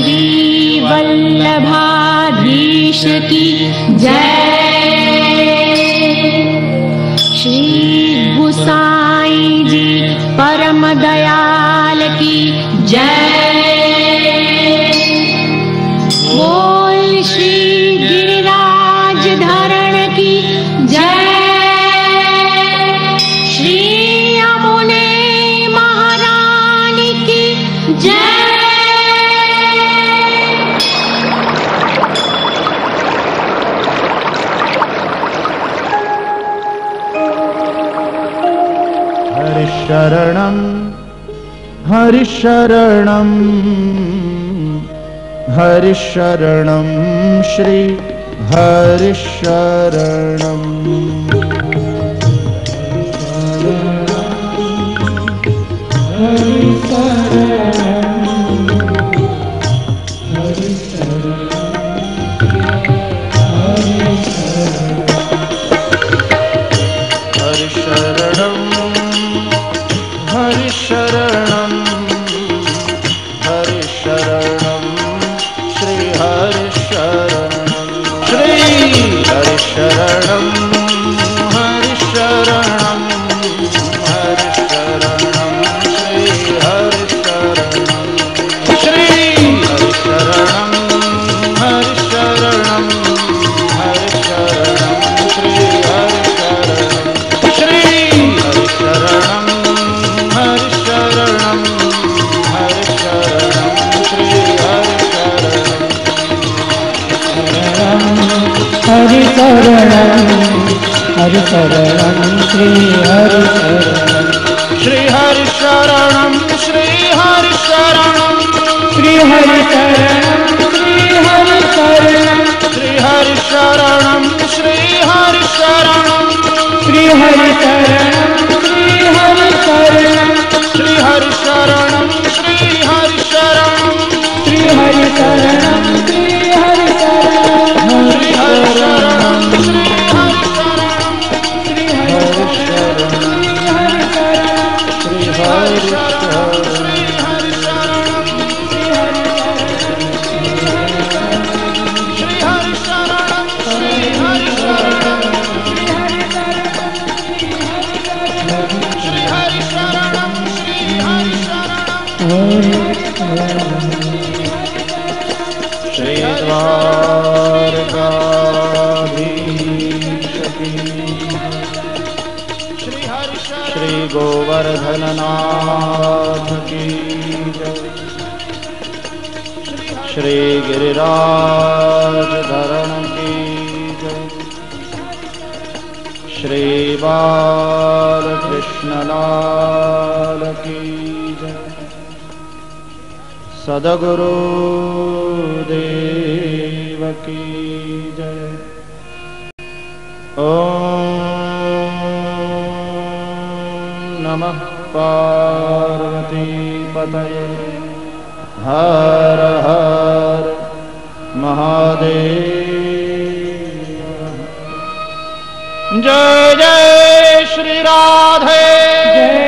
श्री वल्लभाधीश की जय। श्री गुसाई जी परम दयाल की जय हरिशरणं हरिशरणं हरिशरणं श्री हरिशरणम् हरिशरणं हरिशरणं हरिशरणं श्रीहरिशरणं श्रीहरिशरणं श्रीहरिशरणम् हरिशरणं हरिशरणं श्रीहरिशरणं श्रीहरिशरणं श्रीहरिशरणं श्रीहरिशरणं श्रीहरिशरणं श्रीहरिशरणं श्रीहरिशरणं श्रीहरिशरणं श्रीहरिशरणं श्रीहरिशरणं श्री राम गोवर्धननाथ की। श्री गिरिराज धरण की श्री बाल कृष्णलाल की सदगुरु देव की जय। ॐ नमः पार्वतीपतये हर हर महादेव। जय जय श्री राधे। जय